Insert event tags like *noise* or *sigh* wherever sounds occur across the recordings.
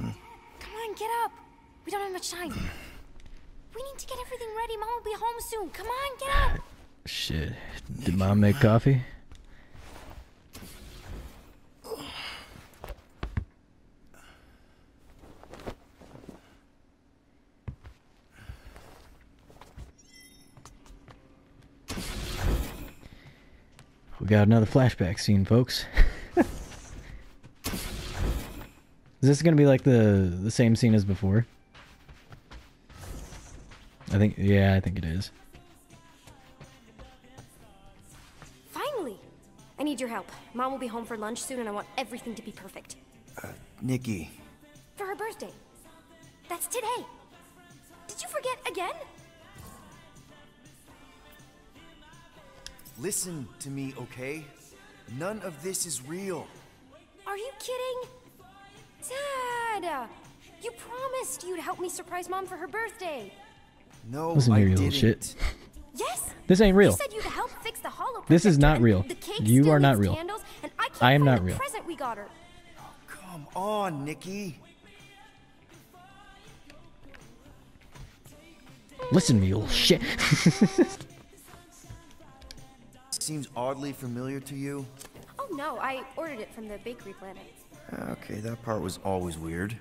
Come on, get up. We don't have much time. We need to get everything ready. Mom will be home soon. Come on, get up. Shit. Did mom make coffee? We got another flashback scene, folks. Is this gonna be like the the same scene as before? I think yeah, I think it is. Finally. I need your help. Mom will be home for lunch soon and I want everything to be perfect. Uh, Nikki, For her birthday. That's today. Did you forget again? listen to me, okay? None of this is real. Are you kidding? Dad! Uh, you promised you'd help me surprise Mom for her birthday. No, Listen I you didn't. little shit. Yes? This ain't real. You said you'd help fix the hollow This is not real. The You are not real. Candles, and I, can't I am not real. present we got her. Come on, Nikki. Listen to me, you little shit. *laughs* Seems oddly familiar to you. Oh no, I ordered it from the bakery planet. Okay, that part was always weird.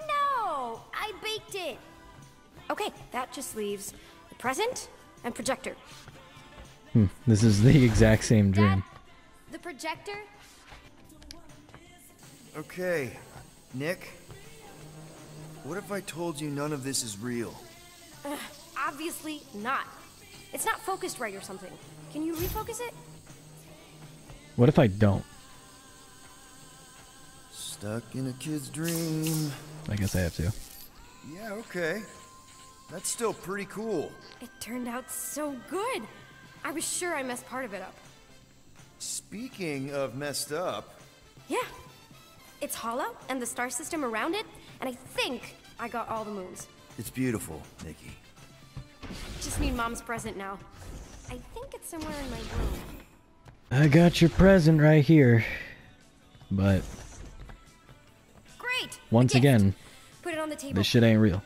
No, I baked it. Okay, that just leaves the present and projector. Hmm, this is the exact same Dad, dream. the projector? Okay, Nick. What if I told you none of this is real? Obviously not. It's not focused right or something. Can you refocus it? What if I don't? Stuck in a kid's dream. I guess I have to. Yeah, okay. That's still pretty cool. It turned out so good. I was sure I messed part of it up. Speaking of messed up, Yeah. It's hollow and the star system around it, and I think I got all the moons. it's beautiful, Nikki. Just need mom's present now. I think it's somewhere in my room. I got your present right here. But Great! once again, Put it on the table. this shit ain't real.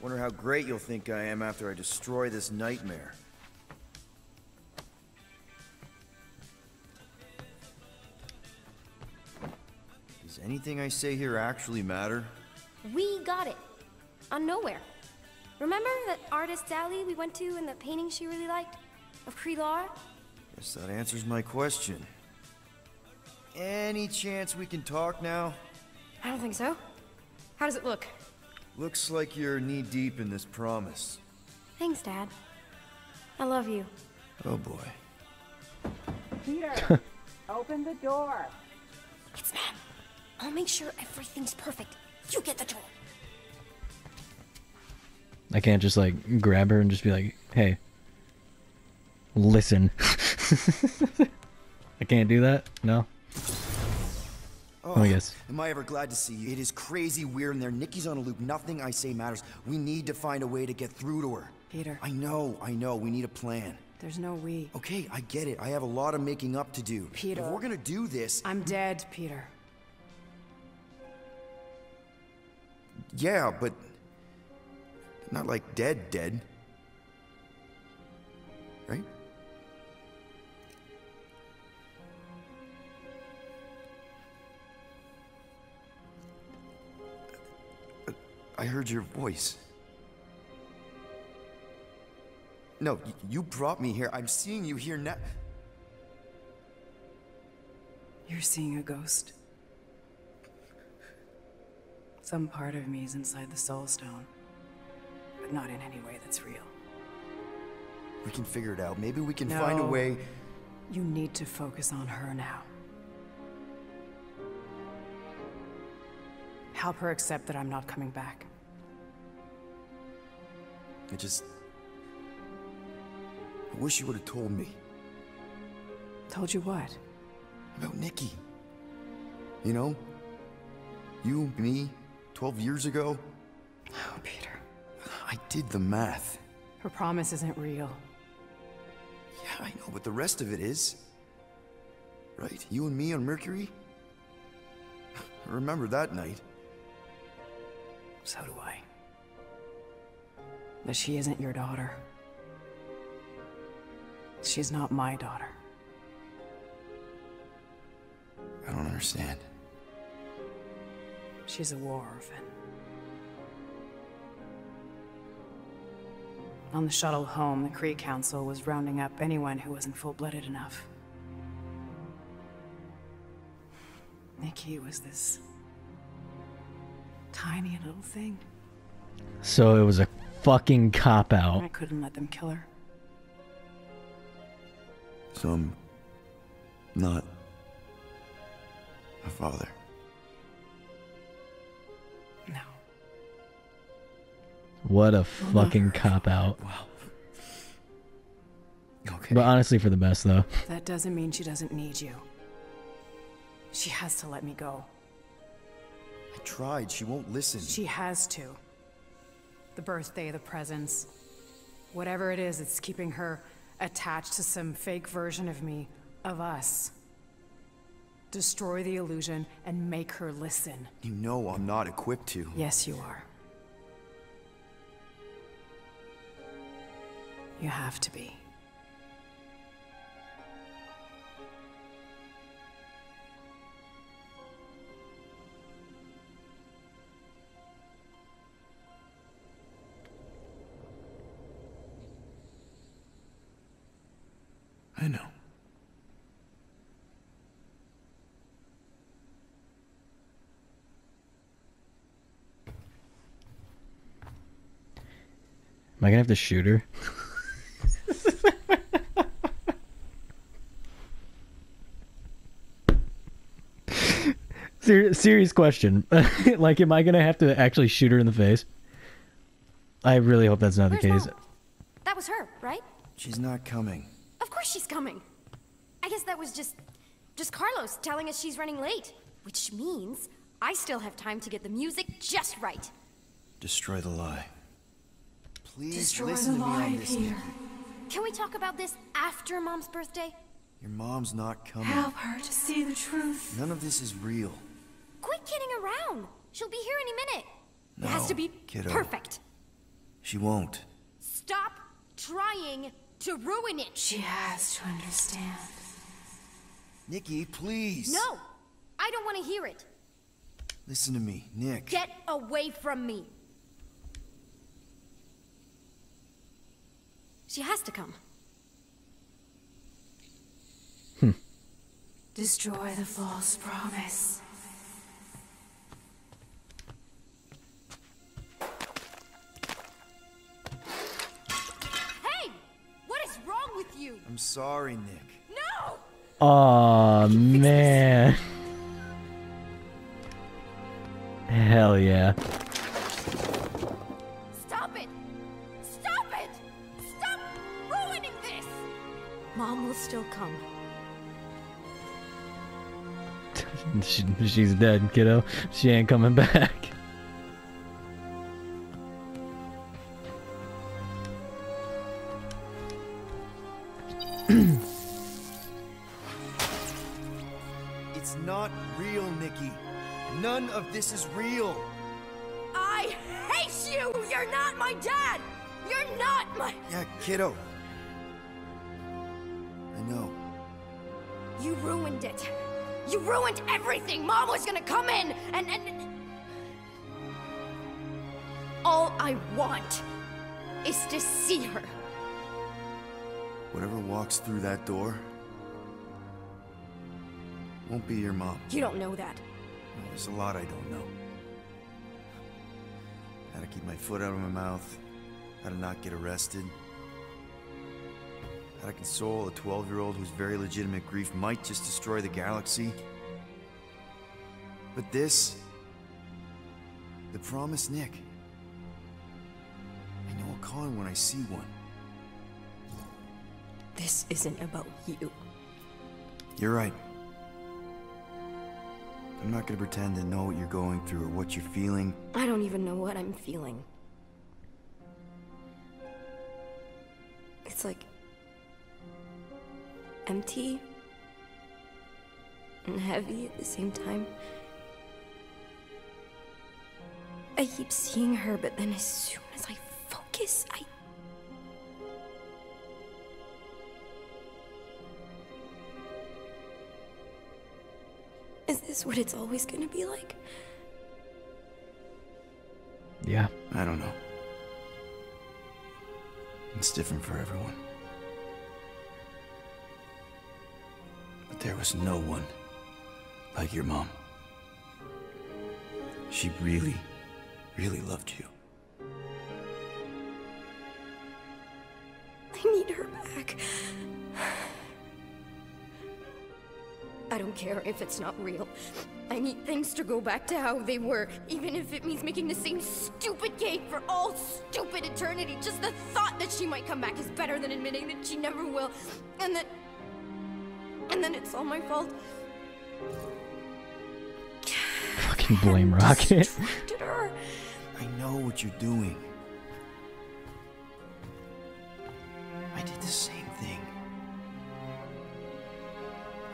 Wonder how great you'll think I am after I destroy this nightmare. Does anything I say here actually matter? We got it. On nowhere. Remember that artist alley we went to and the painting she really liked? Of Kree-Lar? Guess that answers my question. Any chance we can talk now? I don't think so. How does it look? Looks like you're knee deep in this promise. Thanks, Dad. I love you. Oh boy. Peter, *laughs* open the door. It's Mom. I'll make sure everything's perfect. You get the door. I can't just like grab her and just be like, hey, listen. *laughs* I can't do that? No? Oh, I guess. Am I ever glad to see you? It is crazy weird in there. Nikki's on a loop. Nothing I say matters. We need to find a way to get through to her. Peter. I know, I know. We need a plan. There's no we. Okay, I get it. I have a lot of making up to do. Peter. If we're gonna do this, I'm dead, Peter. Yeah, but not like dead, dead. Right? I heard your voice. No, you brought me here. I'm seeing you here now. You're seeing a ghost. Some part of me is inside the Soul Stone, but not in any way that's real. We can figure it out. Maybe we can find a No. way. You need to focus on her now. Help her accept that I'm not coming back. I just. I wish you would have told me Told you what? about Nikki. You know? You, me, 12 years ago? Oh, Peter. I did the math. Her promise isn't real. Yeah, I know, but the rest of it is. Right? You and me on Mercury? I *laughs* remember that night. So do I. But she isn't your daughter. She's not my daughter. I don't understand. She's a war orphan. On the shuttle home, the Kree Council was rounding up anyone who wasn't full-blooded enough. Nikki was this tiny little thing. So it was a fucking cop out. I couldn't let them kill her. So I'm not a father. What a fucking cop out. Okay. But honestly, for the best though. That doesn't mean she doesn't need you. She has to let me go. I tried. She won't listen. She has to. The birthday, the presents. Whatever it is, it's keeping her attached to some fake version of me, of us. Destroy the illusion and make her listen. You know I'm not equipped to. Yes, you are. You have to be. I know. Am I gonna have to shoot her? *laughs* Ser- serious question. *laughs* like, am I gonna have to actually shoot her in the face? I really hope that's not Where's the case. Mom? That was her, right? She's not coming. Of course she's coming. I guess that was just... just Carlos telling us she's running late. Which means I still have time to get the music just right. Destroy the lie. Please Destroy listen the to me lie, on this. Can we talk about this after Mom's birthday? Your mom's not coming. Help her to see the truth. None of this is real. Quit kidding around. She'll be here any minute. No, it has to be kiddo. perfect. She won't. Stop trying to ruin it. She has to understand. Nikki, please. No, I don't want to hear it. Listen to me, Nick. Get away from me. She has to come. Destroy the false promise. You? I'm sorry, Nick. No! Aw, man. Hell yeah. Stop it! Stop it! Stop ruining this! Mom will still come. *laughs* She, she's dead, kiddo. She ain't coming back. This is real. I hate you! You're not my dad! You're not my. Yeah, kiddo. I know. You ruined it. You ruined everything. Mom was gonna come in and and. All I want is to see her. Whatever walks through that door won't be your mom. You don't know that. No, there's a lot I don't know. How to keep my foot out of my mouth, how to not get arrested, how to console a 12 year old whose very legitimate grief might just destroy the galaxy. But this, the promise, Nick. I know I'll call him when I see one. This isn't about you. You're right. I'm not gonna pretend to know what you're going through or what you're feeling. I don't even know what I'm feeling. It's like empty and heavy at the same time. I keep seeing her, but then as soon as I focus, I. this what it's always gonna be like? Yeah. I don't know. It's different for everyone. But there was no one like your mom. She really, really loved you. I don't care if it's not real. I need things to go back to how they were, even if it means making the same stupid cake for all stupid eternity. Just the thought that she might come back is better than admitting that she never will. And that. And then it's all my fault. Fucking blame Rocket. Her. I know what you're doing. I did the same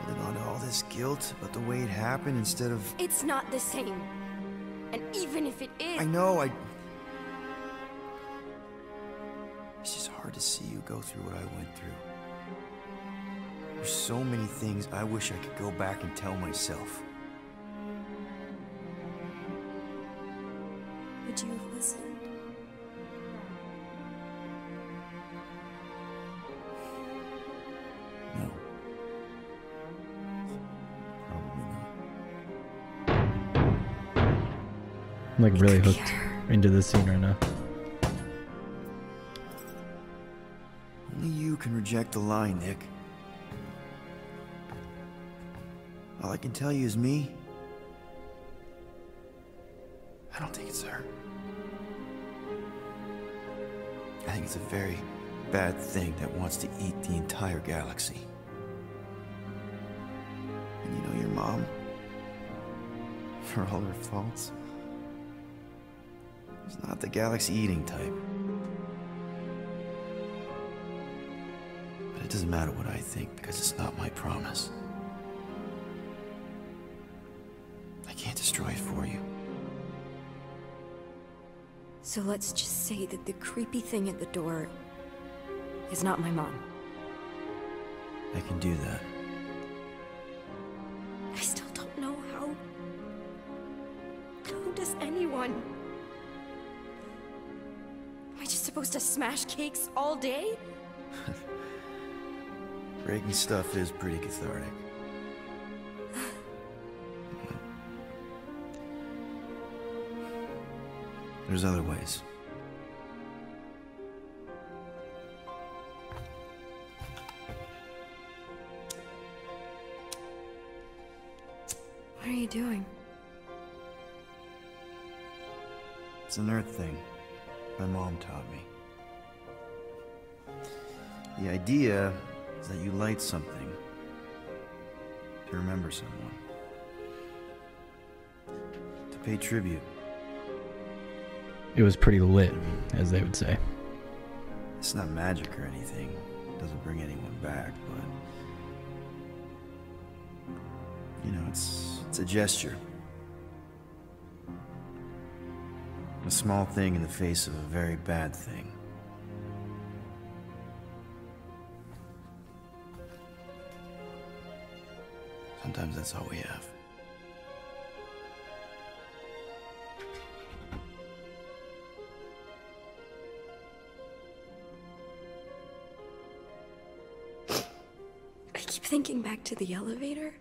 Holding on to all this guilt about the way it happened instead of. It's not the same. And even if it is. I know, I. It's just hard to see you go through what I went through. There's so many things I wish I could go back and tell myself. Would you have listened? I'm like really hooked into this scene right now. Only you can reject the lie, Nick. All I can tell you is me. I don't think it's her. I think it's a very bad thing that wants to eat the entire galaxy. And you know your mom? For all her faults? She's not the galaxy eating type. But it doesn't matter what I think because it's not my promise. I can't destroy it for you. So let's just say that the creepy thing at the door is not my mom. I can do that. I still don't know how. How does anyone? Supposed to smash cakes all day? *laughs* Breaking stuff is pretty cathartic. There's other ways. What are you doing? It's an earth thing my mom taught me. The idea is that you light something to remember someone, to pay tribute. It was pretty lit, as they would say. It's not magic or anything. It doesn't bring anyone back, but you know, it's it's a gesture. A small thing in the face of a very bad thing. Sometimes that's all we have. I keep thinking back to the elevator.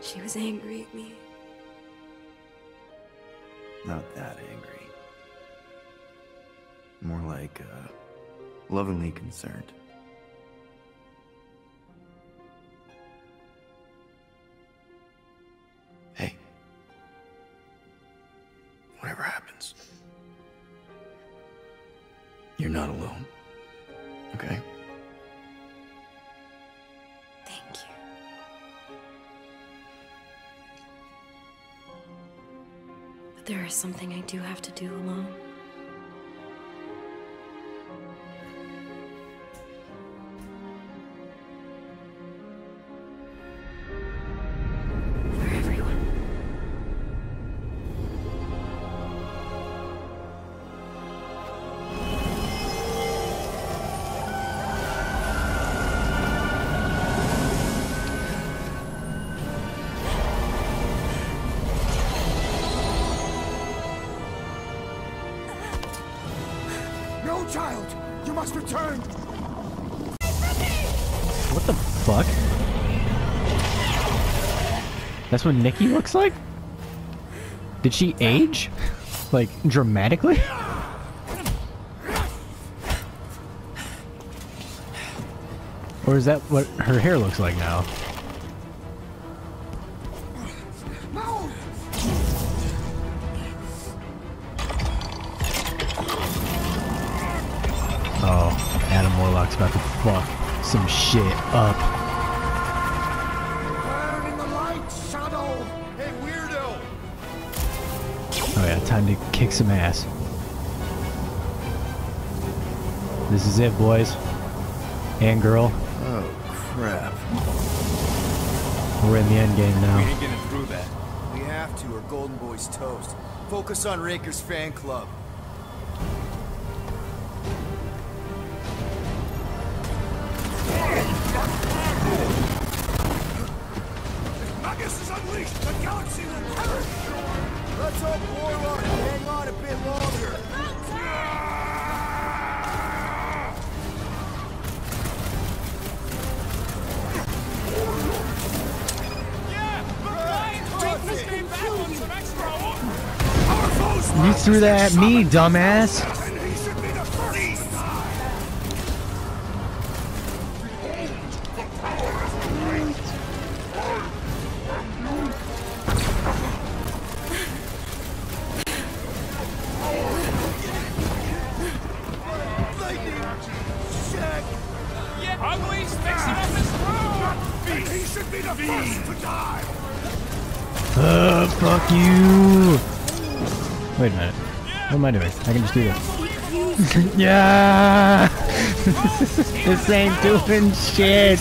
She was angry at me. Not that angry. More like, uh, lovingly concerned. Hey. Whatever happens, you're not alone. Okay? There is something I do have to do alone. That's what Nikki looks like? Did she age? Like, dramatically? Or is that what her hair looks like now? Oh, Adam Warlock's about to fuck some shit up. Kick some ass. This is it, boys. And girl. Oh, crap. We're in the end game now. We now. ain't getting through that. We have to, or Golden Boy's toast. Focus on Raker's fan club. Threw that at me, dumbass! Just do this. *laughs* yeah! *laughs* this ain't doing shit!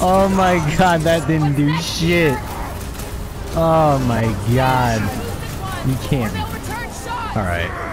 Oh my god, that didn't do shit! Oh my god. You can't. Alright.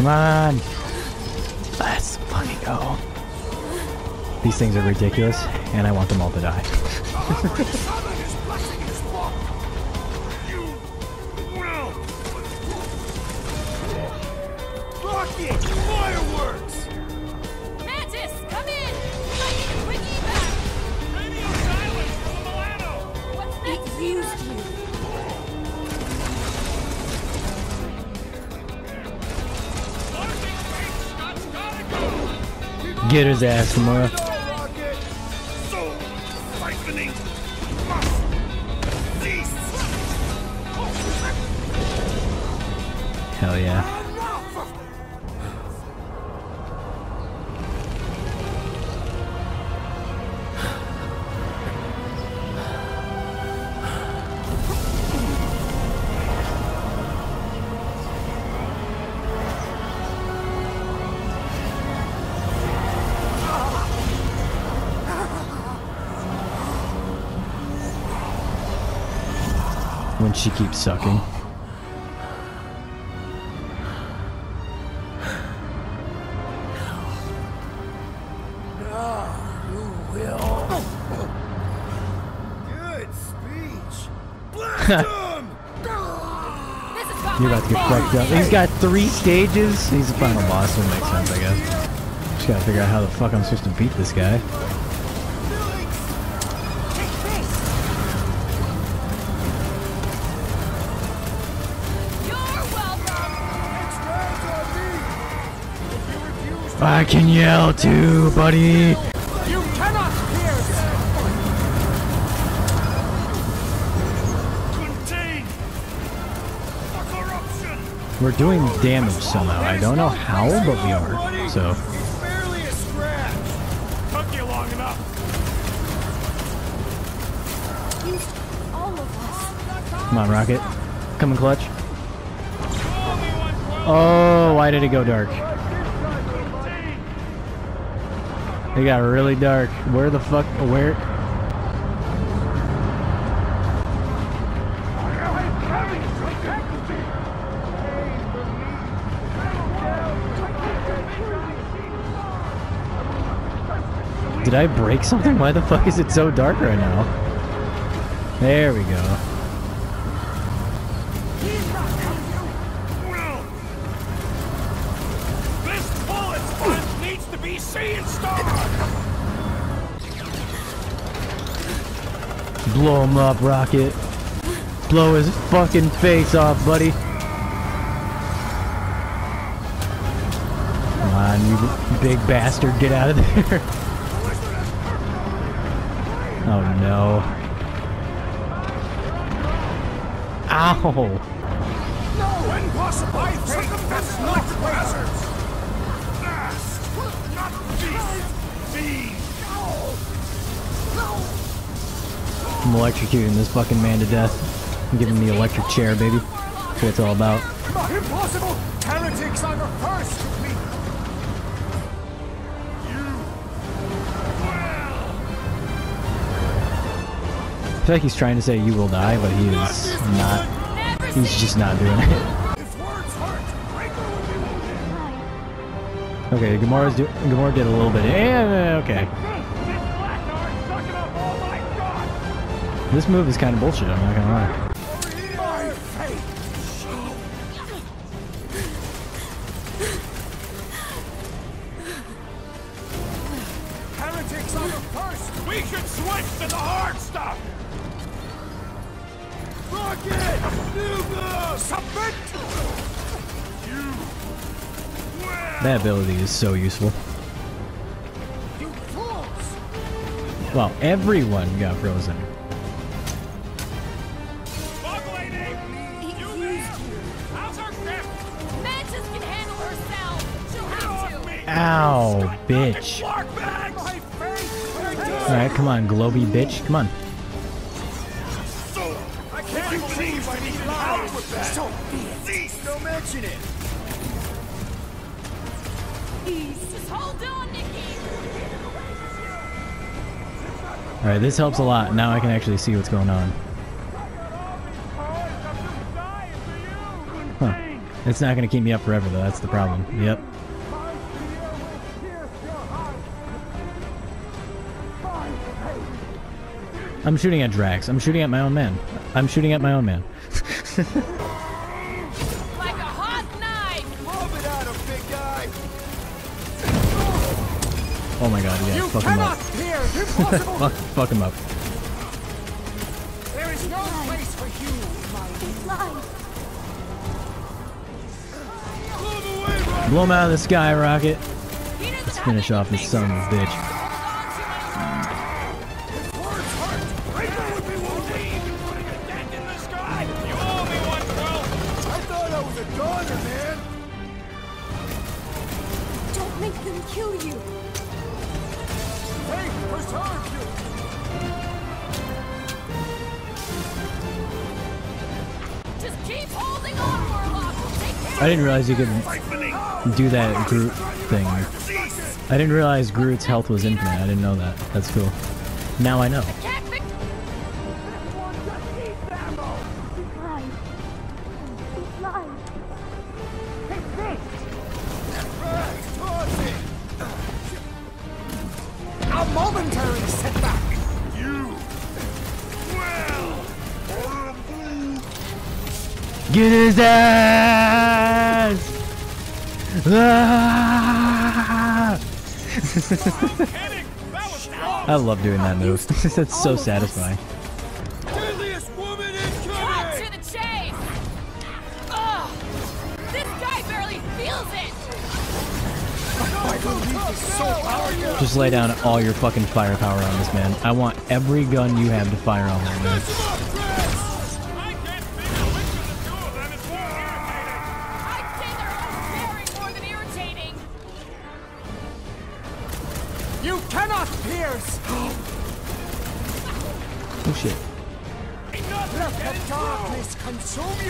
Come on! Let's fucking go. These things are ridiculous, and I want them all to die. *laughs* Get his ass, Kimura. She keeps sucking. *laughs* You're about to get fucked up. He's got three stages. He's the final boss, so it makes sense, I guess. Just gotta figure out how the fuck I'm supposed to beat this guy. I can yell too, buddy. You cannot! Contain! The corruption! We're doing damage somehow. I don't know how, but we are. So, Barely a scratch! Took you long enough. All of us. come on, Rocket. Come and clutch. Oh, why did it go dark? It got really dark. Where the fuck? Where? Did I break something? Why the fuck is it so dark right now? There we go. Blow him up, Rocket. Blow his fucking face off, buddy. Come on, you big bastard, get out of there. *laughs* Oh no. Ow! I'm electrocuting this fucking man to death. I'm giving him the electric chair, baby. That's what it's all about. Not impossible! Heretics are the first! I feel like he's trying to say you will die, but he is not. He's just not doing it. If words hurt, Breaker would be wounded! Okay, Gamora's do Gamora did a little bit. Yeah, okay. This move is kind of bullshit, I'm not gonna lie. Heretics are the first! We should switch to the hard stuff! Rocket! Nuga! Submit! You... Well, That ability is so useful. Well, everyone got frozen. Bitch. Alright, come on, globy bitch. Come on. Alright, this helps a lot. Now I can actually see what's going on. Huh. It's not gonna keep me up forever though, that's the problem. Yep. I'm shooting at Drax. I'm shooting at my own man. I'm shooting at my own man. Like a hot knife. Rub it out of big guy! Oh my god, yeah, You fuck him up. *laughs* fuck, fuck him up. there is no place for you, my... Blow him out of the sky, Rocket. Let's finish off this son of a bitch. Didn't realize you could do that Groot thing. I didn't realize Groot's health was infinite. I didn't know that. That's cool. Now I know. Can't fix Toss it! A momentary setback! Get his ass! I love doing that move. *laughs* That's so satisfying. Deadliest woman in Cut County! to the chase! Ugh! This guy barely feels it! Just lay down all your fucking firepower on this man. I want every gun you have to fire on that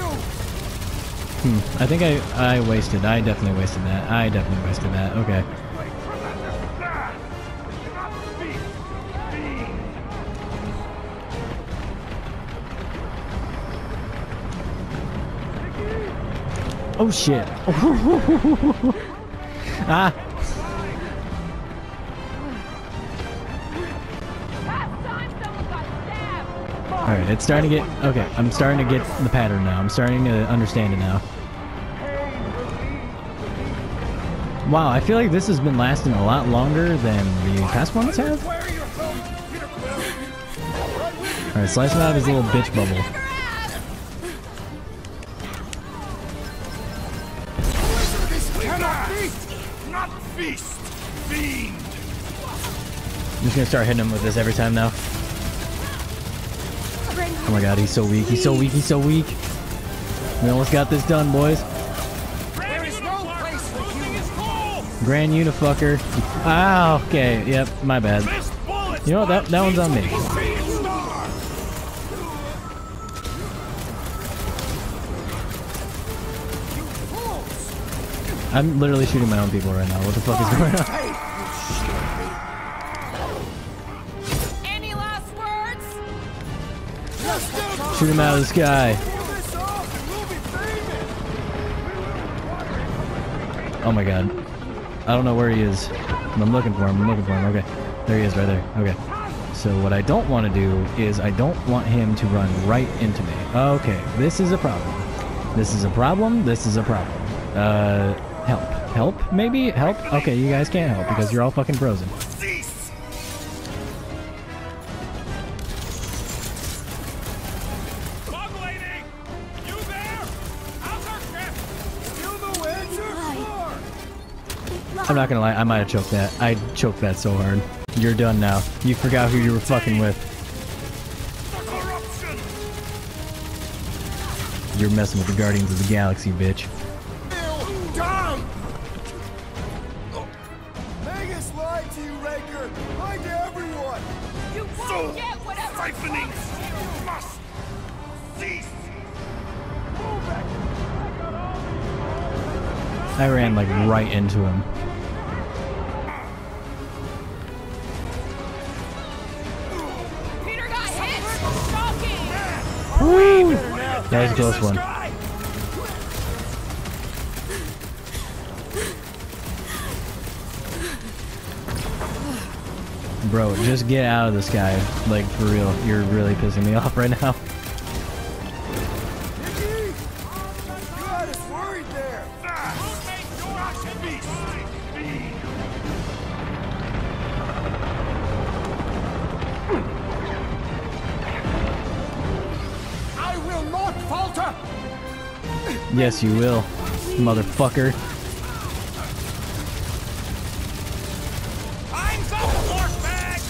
you! I think I I wasted. I definitely wasted that. I definitely wasted that. Okay. Oh shit. *laughs* ah. Stabbed! All right, it's starting to get okay. I'm starting to get the pattern now. I'm starting to understand it now. Wow, I feel like this has been lasting a lot longer than the past ones have. Where are you from? Peter Quill! All right, slice him out of his little bitch bubble. I'm just gonna start hitting him with this every time now. My god, he's so weak. He's so weak. He's so weak. We almost got this done, boys. Grand Unifucker. Ah, okay. Yep, my bad. You know what? That, that one's on me. I'm literally shooting my own people right now. What the fuck is going on? Shoot him out of the sky. Oh my god. I don't know where he is. I'm looking for him. I'm looking for him. Okay. There he is right there. Okay. So what I don't want to do is I don't want him to run right into me. Okay. This is a problem. This is a problem. This is a problem. Uh, help. Help? Maybe? Help? Okay, you guys can't help because you're all fucking frozen. I'm not gonna lie, I might have choked that. I choked that so hard. You're done now. You forgot who you were fucking with. You're messing with the Guardians of the Galaxy, bitch. Bill, die! Vegas lied to you, Raker! Lied to everyone! You won't get whatever Siphoning you. must cease! I ran like right into him. Close one. Bro, just get out of the sky. Like, for real. You're really pissing me *laughs* off right now. Yes, you will, motherfucker. Force bag!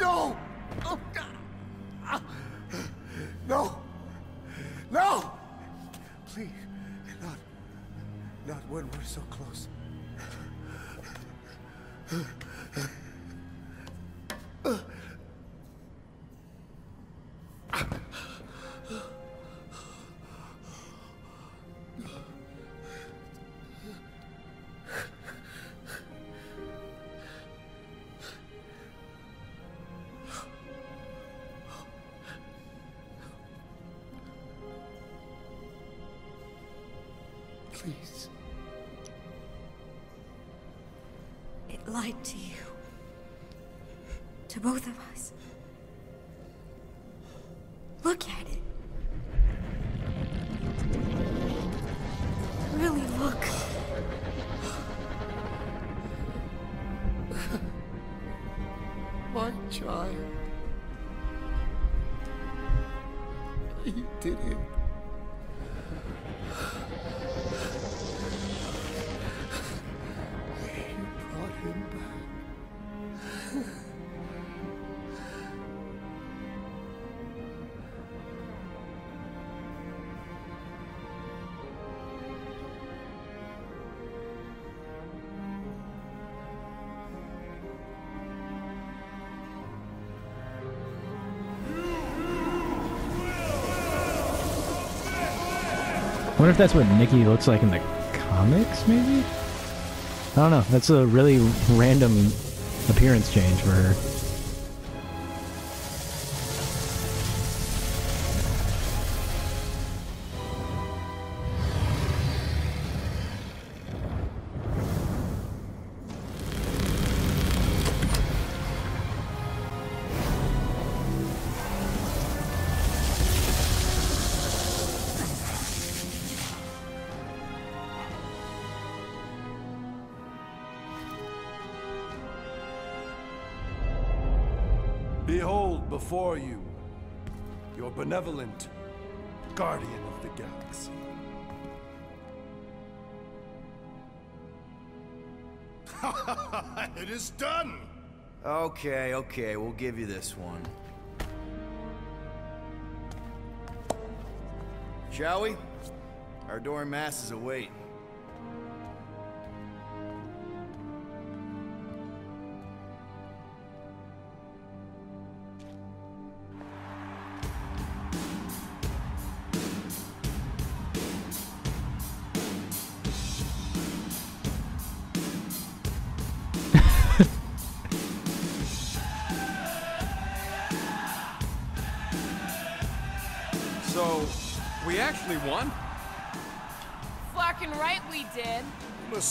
No! Oh, God. No! No! Please, not, not when we're so close. Wonder if that's what Nikki looks like in the comics, maybe? I don't know. That's a really random appearance change for her. Behold before you your benevolent guardian of the galaxy. *laughs* it is done! Okay, okay, we'll give you this one. Shall we? Our adoring masses await.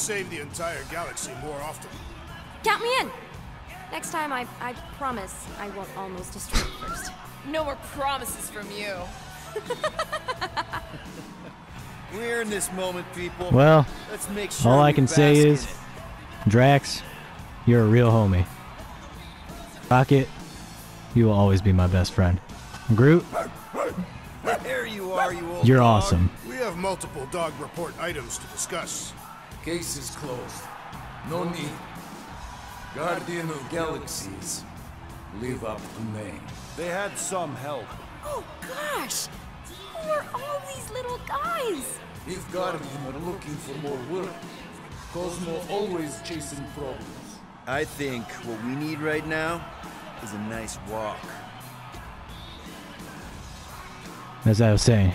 Save the entire galaxy more often. Count me in! Next time, I, I promise I won't almost destroy it first. *laughs* No more promises from you. *laughs* We're in this moment, people. Well, Let's make sure all I can say bask in is, Drax, you're a real homie. Rocket, you will always be my best friend. Groot. There you are, you old you're dog. awesome. We have multiple dog report items to discuss. Case is closed. No need. Guardian of Galaxies. Live up to name. They had some help. Oh gosh! Who are all these little guys? If Guardian are looking for more work, Cosmo always chasing problems. I think what we need right now is a nice walk. As I was saying,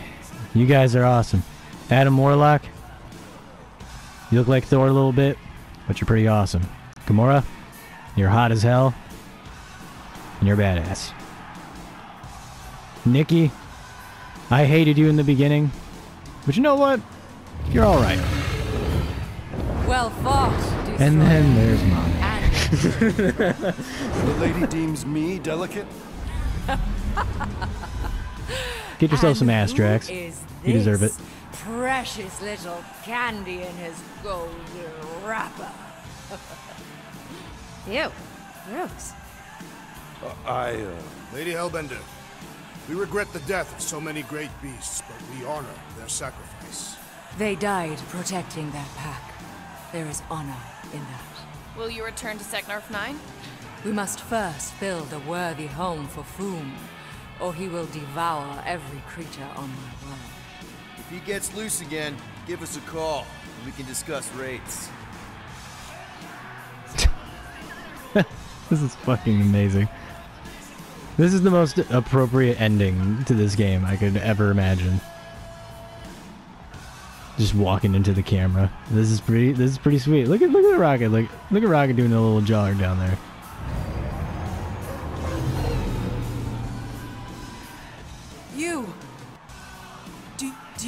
you guys are awesome. Adam Warlock, you look like Thor a little bit, but you're pretty awesome. Gamora, you're hot as hell, and you're badass. Nikki, I hated you in the beginning, but you know what? You're alright. Well fought, And then there's Mom. *laughs* The lady deems me delicate? Get yourself some And ass, who Drax. You deserve it. This Precious little candy in his golden wrapper. *laughs* Ew. Gross. I, uh... Lady Hellbender, we regret the death of so many great beasts, but we honor their sacrifice. They died protecting that pack. There is honor in that. Will you return to Seknarf 9? We must first build a worthy home for Foom, or he will devour every creature on my world. If he gets loose again, give us a call, and we can discuss rates. *laughs* This is fucking amazing. This is the most appropriate ending to this game I could ever imagine. Just walking into the camera. This is pretty. This is pretty sweet. Look at look at Rocket. Look look at Rocket doing a little jog down there.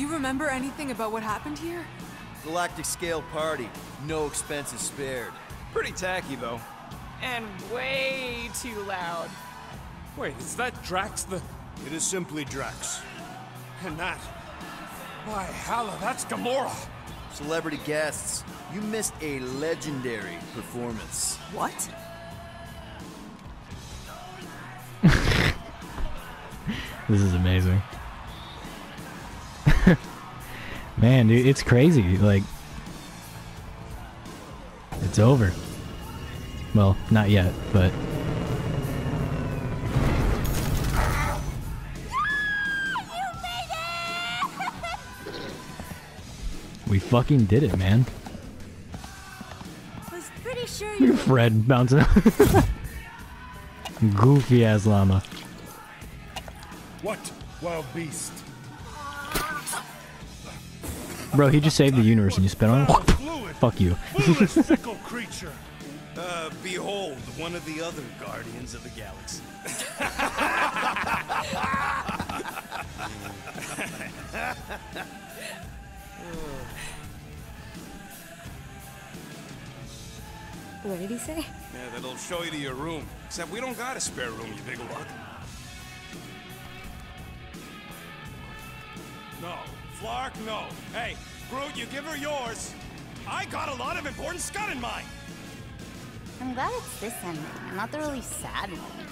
Do, do you remember anything about what happened here? Galactic scale party, no expenses spared. Pretty tacky, though. And way too loud. Wait, is that Drax the... It is simply Drax. And that... By Hala, that's Gamora! Celebrity guests, you missed a legendary performance. What? *laughs* This is amazing. Man, dude, it's crazy. Like, it's over. Well, not yet, but. We fucking did it, man. I was pretty sure Look at Fred bouncing. *laughs* Goofy ass llama. What, wild beast? Bro, he just saved the universe and you spit on him? Fuck you. Foolish, *laughs* fickle creature. Uh, behold, one of the other Guardians of the Galaxy. What did he say? Yeah, that'll show you to your room. Except we don't got a spare room, you big luck. Flark, no. Hey, Groot, you give her yours. I got a lot of important scud in mine. I'm glad it's this ending, and not the really sad one.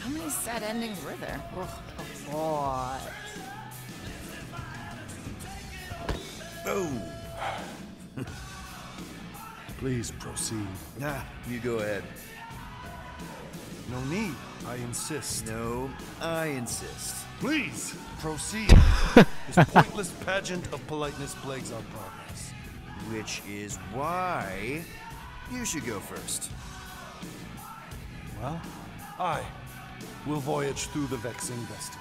How many sad endings were there? Ugh, a lot. Oh. *laughs* Please proceed. Nah, you go ahead. No need. I insist. No, I insist. Please proceed. *laughs* this pointless pageant of politeness plagues our progress. Which is why you should go first. Well, I will voyage through the vexing vestibule.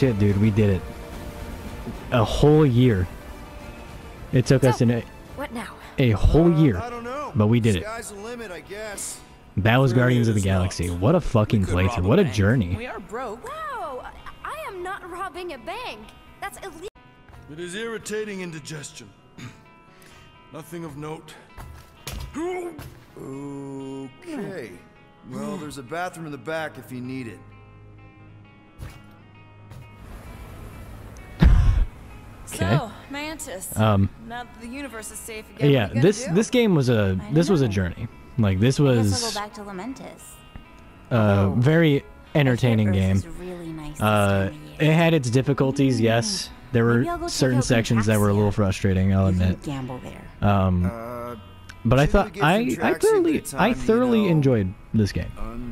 Shit, dude, we did it. A whole year. It took us an, a, What now? a whole uh, year, I don't know. but we did it. Sky's the limit, I guess. That was Guardians of the Galaxy. What a fucking playthrough. What a journey. We are broke. Wow, I, I am not robbing a bank. That's illegal. It is irritating indigestion. *clears throat* Nothing of note. Hmm. Okay. Well, there's a bathroom in the back if you need it. Okay. So, Mantis. Um, now that the universe is safe again. Yeah, what are you gonna this do? this game was a this was a journey. Like this I guess I'll was go back to Lamentus. a very entertaining game. really nice Uh, time of year. it had its difficulties, yes. There were certain sections that were a little frustrating. I'll admit. gamble there. Um, Uh, but I thought I I tracksuit thoroughly time, I you thoroughly know. enjoyed this game.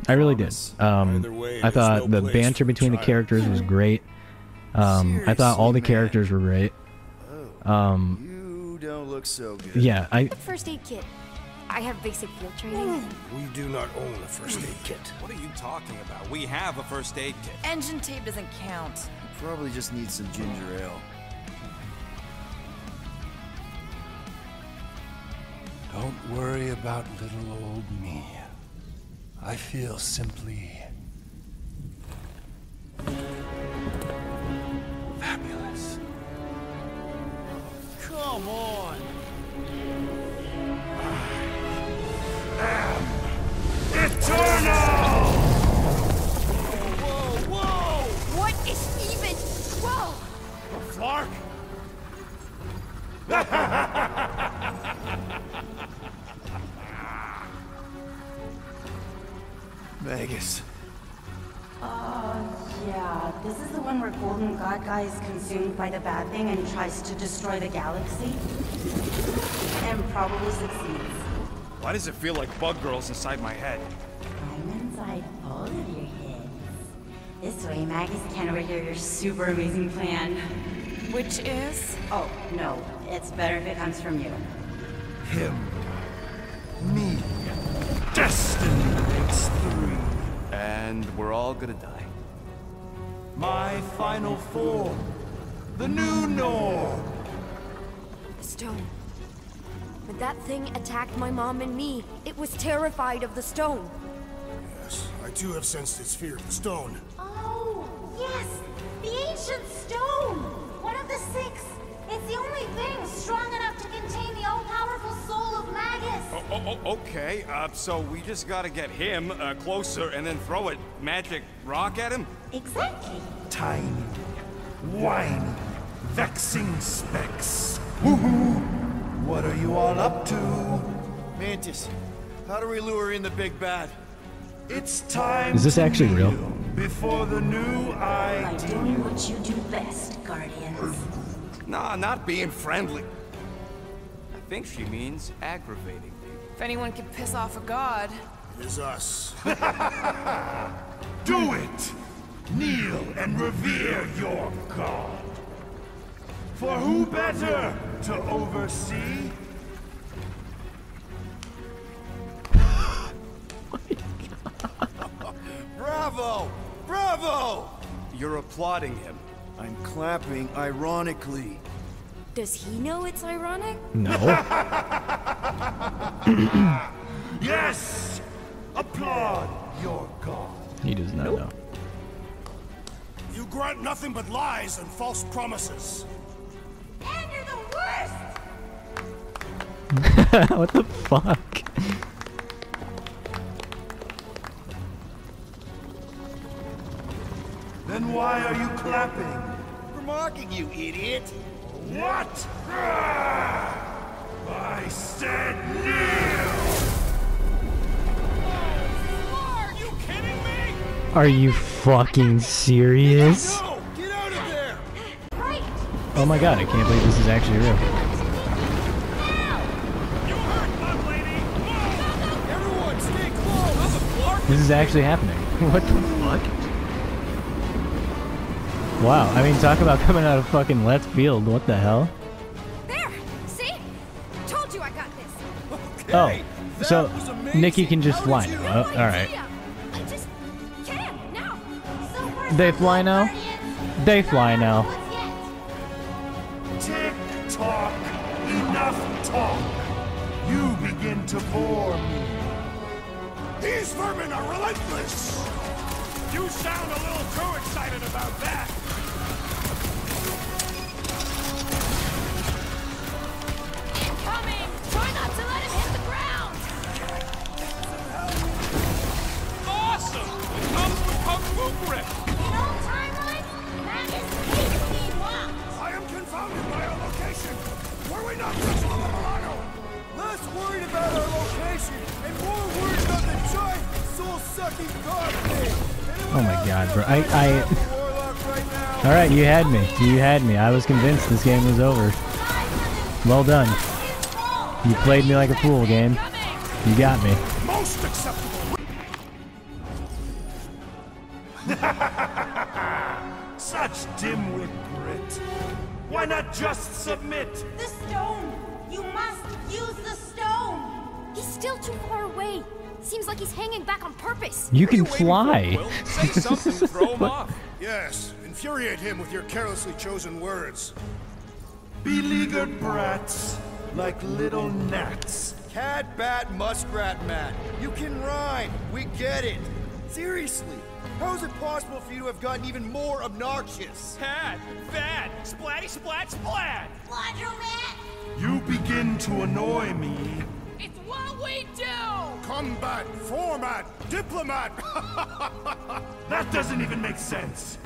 I really did. Um, way, I thought no the banter between the characters was great. Um, I thought all the characters were great. Um, You don't look so good. yeah, I First aid kit. I have basic field training. We do not own a first aid kit. What are you talking about? We have a first aid kit. Engine tape doesn't count. You Probably just need some ginger ale. Don't worry about little old me. I feel simply Come on. Eternal! Whoa, whoa! What is even? Whoa! Clark? Magus. This is the Golden God Guy is consumed by the bad thing and tries to destroy the galaxy. And probably succeeds. Why does it feel like bug girls inside my head? I'm inside all of your heads. This way, Magus can overhear your super amazing plan. Which is? Oh, no. It's better if it comes from you. Him. Me. Destiny. us three. And we're all gonna die. My final form. The new norm. The stone. When that thing attacked my mom and me, it was terrified of the stone. Yes, I too have sensed its fear of the stone. Oh, yes! The ancient stone! Oh, oh, okay, uh, so we just gotta get him uh, closer and then throw a magic rock at him? Exactly! Tiny, whiny, vexing specks. Woohoo! What are you all up to? Mantis, how do we lure in the big bad? It's time Is this to actually real? Before the new By idea. doing what you do best, Guardians. Nah, not being friendly. I think she means aggravating. If anyone can piss off a god, It is us. *laughs* Do it! Kneel and revere your god. For who better to oversee? *laughs* Bravo! Bravo! You're applauding him. I'm clapping ironically. Does he know it's ironic? No. *laughs* Yes! Applaud your god. He does not know. You grant nothing but lies and false promises. And you're the worst! *laughs* what the fuck? Then why are you clapping? For mocking you, idiot! What? I said kneel! Are you kidding me? Are you fucking serious? No! Get out of there! Oh my god, I can't believe this is actually real. You hurt, bug lady. Whoa! Everyone, stay close! On the floor? This is actually happening. *laughs* What the fuck? Wow, I mean, talk about *laughs* coming out of fucking left field. What the hell? There! See? Told you I got this! Oh, so. Nikki can just How fly did you now. Oh, all right. Yeah, I just can now! So They fly now? Guardians? They fly now. Tick tock! Enough talk! You begin to bore me. These vermin are relentless! You sound a little too excited about that. Oh my god, bro. I, I. Warlock right now! All right, you had me. You had me. I was convinced this game was over. Well done. You played me like a fool, game. You got me. You can What are you waiting fly. for, Say *laughs* something, throw him off. Yes, infuriate him with your carelessly chosen words. Beleaguered brats, like little gnats. Cat, bat, muskrat, Matt. You can rhyme. We get it. Seriously, how is it possible for you to have gotten even more obnoxious? Tad, Thad, splatty splat splat. Laundromat! You begin to annoy me. It's what we do! Combat, format, diplomat! *laughs* That doesn't even make sense.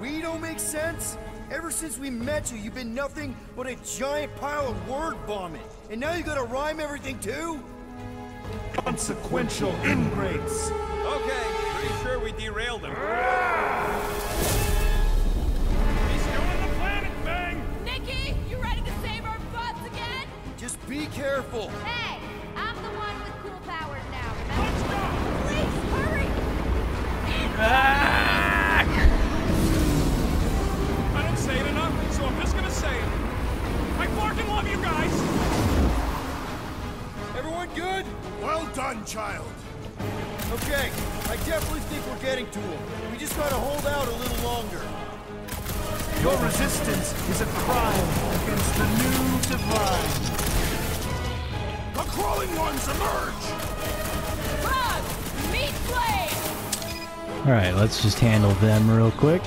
We don't make sense? Ever since we met you, you've been nothing but a giant pile of word vomit. And now you gotta rhyme everything too? Consequential ingrates. Okay, pretty sure we derailed him. *laughs* be careful. Hey, I'm the one with cool powers now. Let's go. Please, hurry! Ah! I don't say it enough, so I'm just gonna say it. I fucking love you guys. Everyone good? well done, child. Okay, I definitely think we're getting to him. We just gotta hold out a little longer. Your resistance is a crime against the new divine. The crawling ones emerge! Frog! Meat blade! Alright, let's just handle them real quick.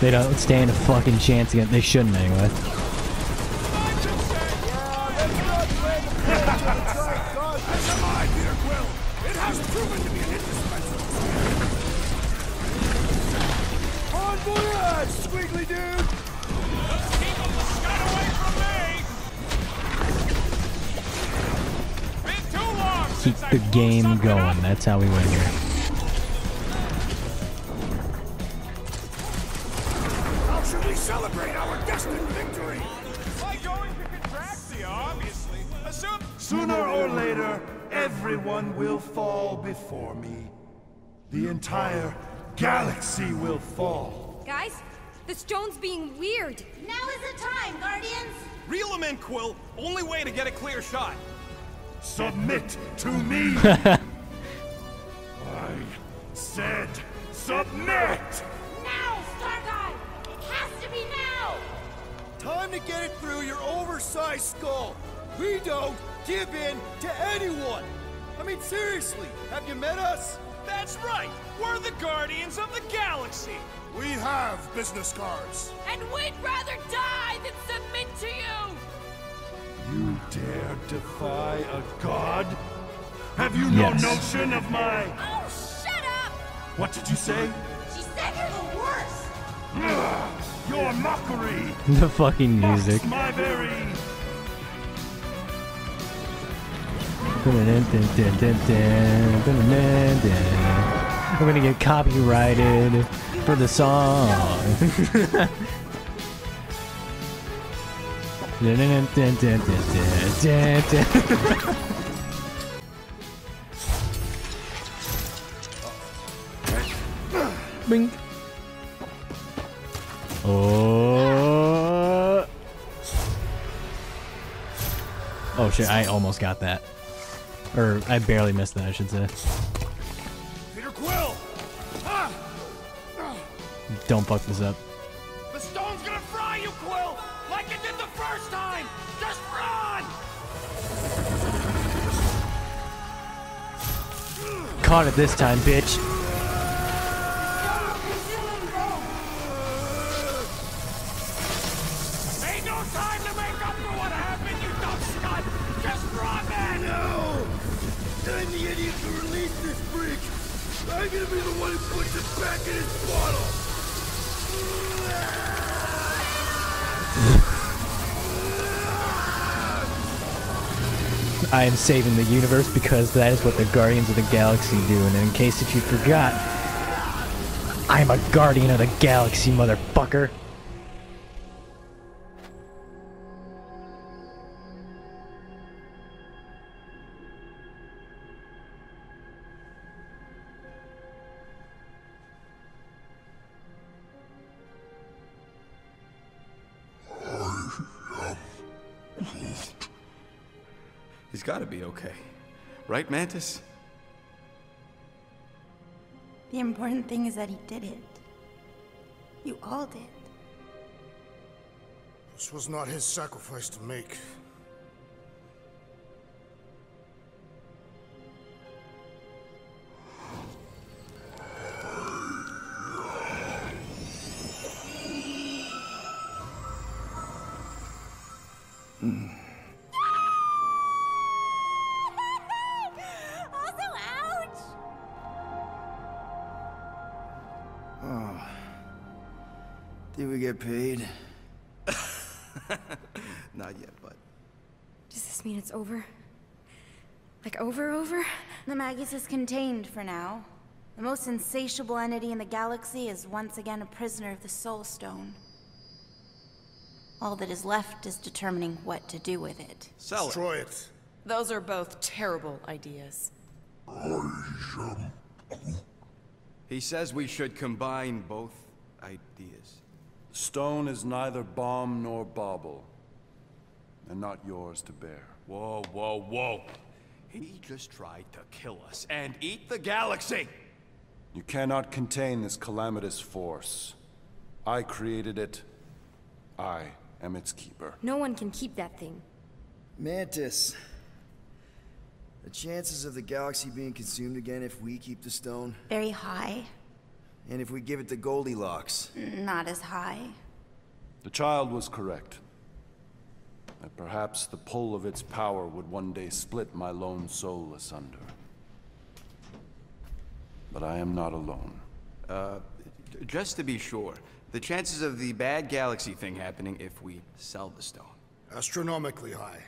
They don't stand a fucking chance against. They shouldn't anyway. Keep the game going. That's how we win here. Celebrate our destined victory? By going to Contraxia, obviously. Assume Sooner or later, everyone will fall before me. The entire galaxy will fall. Guys, the stone's being weird. Now is the time, Guardians! Reel him in, Quill. Only way to get a clear shot. Submit to me! *laughs* I said submit! Time to get it through your oversized skull. We don't give in to anyone. I mean, seriously, have you met us? That's right! We're the Guardians of the Galaxy! We have business cards. And we'd rather die than submit to you! You dare defy a god? Have you no notion of my... Oh, shut up! What did you say? She said you're the worst! Your mockery! *laughs* The fucking music. my very... We're gonna get copyrighted for the song. *laughs* Bing. Oh. Oh shit, I almost got that. Or I barely missed that, I should say. Peter Quill! Ah! Don't fuck this up. The stone's gonna fry you, Quill! Like it did the first time! Just run! Caught it this time, bitch. No! I'm the idiot who released this freak! I'm gonna be the one who puts it back in its bottle! I am saving the universe because that is what the Guardians of the Galaxy do. And in case that you forgot, I'm a Guardian of the Galaxy, motherfucker. Okay. Right, Mantis? The important thing is that he did it. You all did. This was not his sacrifice to make. We get paid? *laughs* Not yet, but Does this mean it's over? Like over, over? The Magus is contained for now. The most insatiable entity in the galaxy is once again a prisoner of the Soul Stone. All that is left is determining what to do with it. Sell Destroy it. Those are both terrible ideas. He says we should combine both ideas. Stone is neither bomb nor bauble, and not yours to bear. Whoa, whoa, whoa. He just tried to kill us and eat the galaxy! You cannot contain this calamitous force. I created it. I am its keeper. No one can keep that thing. Mantis. The chances of the galaxy being consumed again if we keep the stone, Very high, and if we give it to Goldilocks. not as high. The child was correct. That perhaps the pull of its power would one day split my lone soul asunder. But I am not alone. Uh, just to be sure, the chances of the bad galaxy thing happening if we sell the stone. Astronomically high.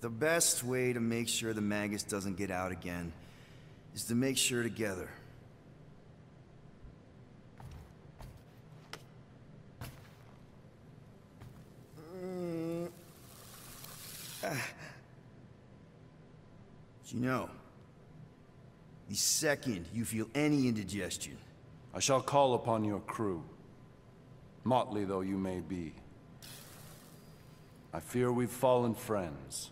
The best way to make sure the Magus doesn't get out again is to make sure together. But you know, the second you feel any indigestion, I shall call upon your crew. Motley though you may be. I fear we've fallen friends.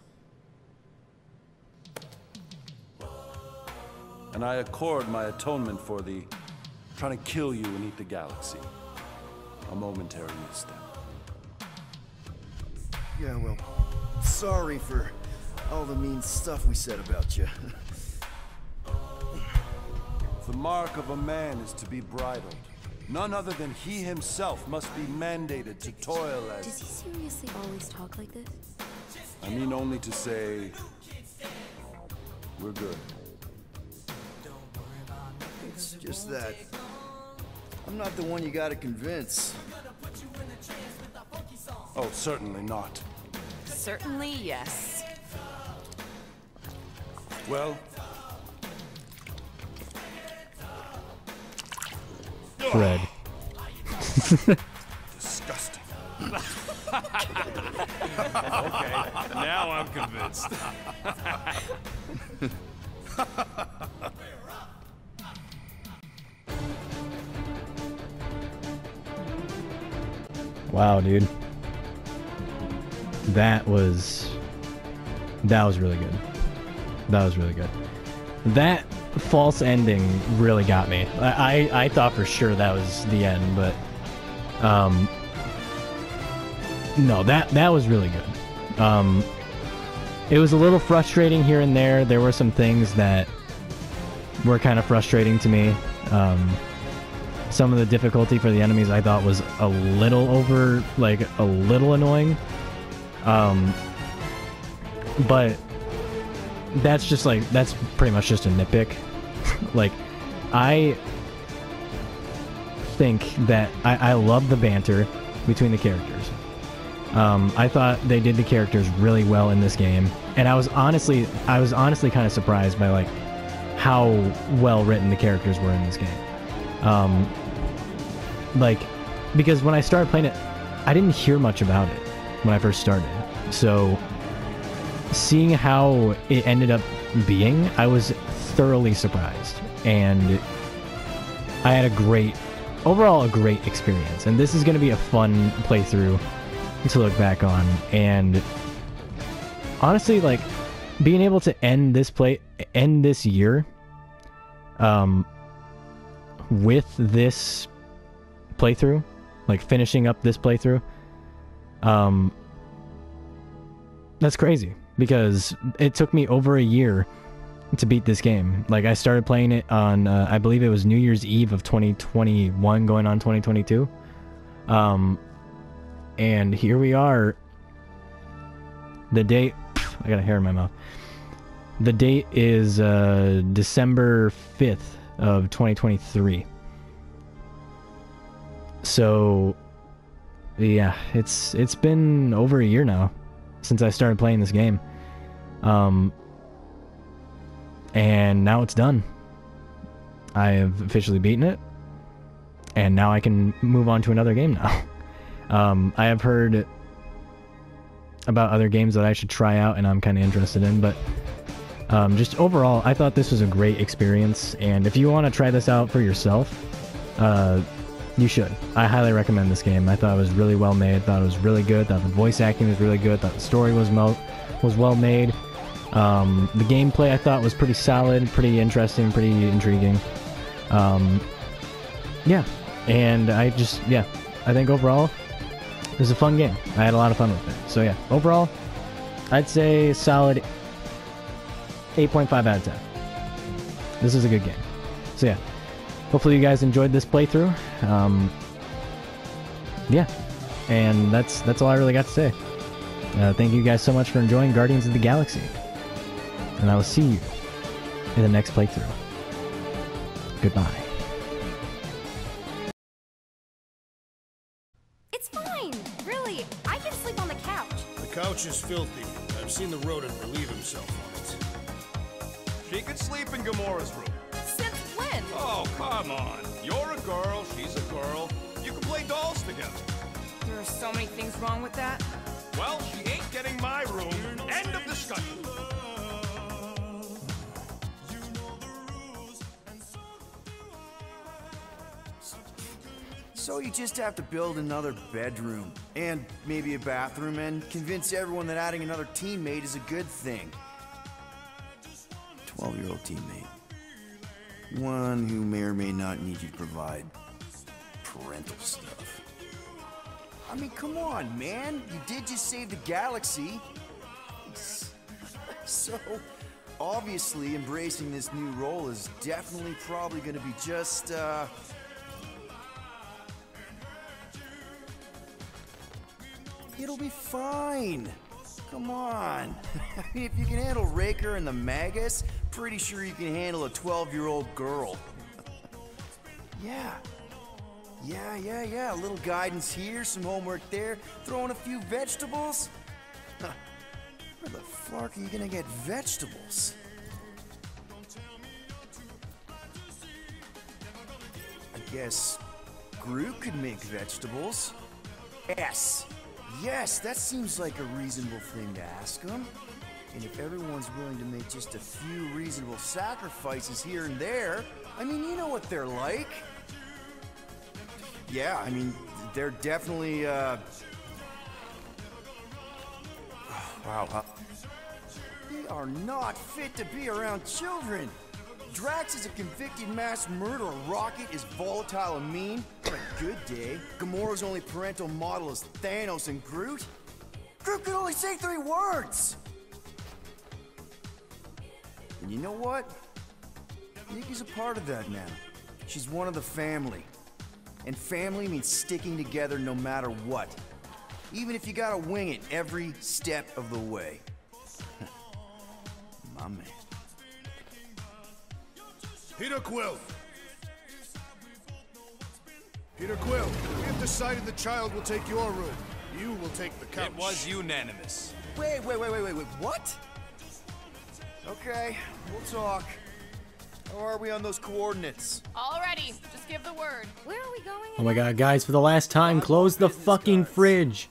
And I accord my atonement for the trying to kill you and eat the galaxy. A momentary misstep. yeah, well, sorry for all the mean stuff we said about you. *laughs* The mark of a man is to be bridled. None other than he himself must be mandated to toil as... Does he seriously always talk like this? I mean only to say... We're good. It's just that I'm not the one you gotta convince. Oh, certainly not. Certainly, yes. Well, Fred. *laughs* Disgusting. okay, now I'm convinced. Wow, dude. That was that was really good. That was really good. That false ending really got me. I, I, I thought for sure that was the end, but um no, that that was really good. Um it was a little frustrating here and there. There were some things that were kind of frustrating to me. Um some of the difficulty for the enemies I thought was a little over like a little annoying. Um but that's just like that's pretty much just a nitpick. like I think that I, I love the banter between the characters. Um, I thought they did the characters really well in this game, and I was honestly I was honestly kind of surprised by like how well written the characters were in this game. Um, like because when I started playing it, I didn't hear much about it when I first started. So seeing how it ended up being, I was thoroughly surprised. And I had a great, overall, a great experience. And this is going to be a fun playthrough to look back on. And honestly, like, being able to end this play, end this year, um, with this playthrough, like finishing up this playthrough, um, that's crazy because it took me over a year to beat this game. Like I started playing it on uh, I believe it was New Year's Eve of 2021 going on 2022. Um and here we are the date *sighs* I got a hair in my mouth. The date is uh December 5th of 2023. So yeah, it's it's been over a year now since I started playing this game. Um, and now it's done. I have officially beaten it, and now I can move on to another game now. *laughs* Um, I have heard about other games that I should try out and I'm kind of interested in. But um, just overall, I thought this was a great experience. And if you want to try this out for yourself, uh, you should. I highly recommend this game. I thought it was really well made. Thought it was really good. Thought the voice acting was really good. Thought the story was mo- was well made. Um, the gameplay I thought was pretty solid, pretty interesting, pretty intriguing. Um, yeah, and I just yeah, I think overall it was a fun game. I had a lot of fun with it. So yeah, overall, I'd say solid 8.5 out of 10. This is a good game. So yeah, hopefully you guys enjoyed this playthrough. Um, yeah, and that's that's all I really got to say. Uh, thank you guys so much for enjoying Guardians of the Galaxy, and I will see you in the next playthrough. Goodbye. It's fine. Really, I can sleep on the couch. The couch is filthy. I've seen the rodent relieve himself on it. She could sleep in Gamora's room. Since when? Oh, come on. You're a girl, she's a girl. You can play dolls together. There are so many things wrong with that. Well, she ain't getting my room. End of discussion. So you just have to build another bedroom, and maybe a bathroom, and convince everyone that adding another teammate is a good thing. 12 year old teammate. One who may or may not need you to provide parental stuff. I mean, come on, man. You did just save the galaxy. *laughs* So, obviously, embracing this new role is definitely probably gonna be just, uh. It'll be fine. Come on. *laughs* I mean, if you can handle Raker and the Magus, pretty sure you can handle a 12 year old girl. *laughs* yeah. Yeah, yeah, yeah. A little guidance here, some homework there, throwing a few vegetables. *laughs* Where the fuck are you gonna get vegetables? I guess Groot could make vegetables. Yes. Yes, that seems like a reasonable thing to ask them. And if everyone's willing to make just a few reasonable sacrifices here and there, I mean, you know what they're like. Yeah, I mean, they're definitely, uh... *sighs* Wow. They are not fit to be around children. Drax is a convicted mass murderer. Rocket is volatile and mean. But good day. Gamora's only parental model is Thanos and Groot. Groot can only say three words. And you know what? Nikki's a part of that now. She's one of the family. And family means sticking together no matter what. Even if you gotta wing it every step of the way. *laughs* My man. Peter Quill! Peter Quill, we have decided the child will take your room. You will take the couch. It was unanimous. Wait, wait, wait, wait, wait, wait, what? Okay, we'll talk. How are we on those coordinates? Already, just give the word. Where are we going? Oh my god, guys, for the last time, close the fucking fridge.